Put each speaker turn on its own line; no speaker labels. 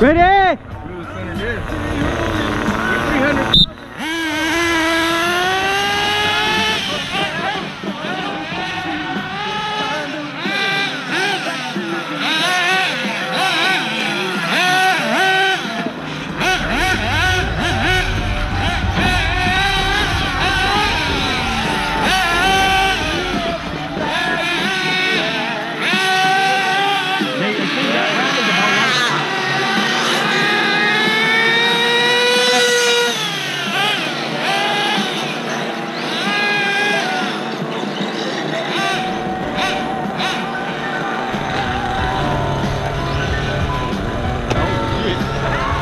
Ready?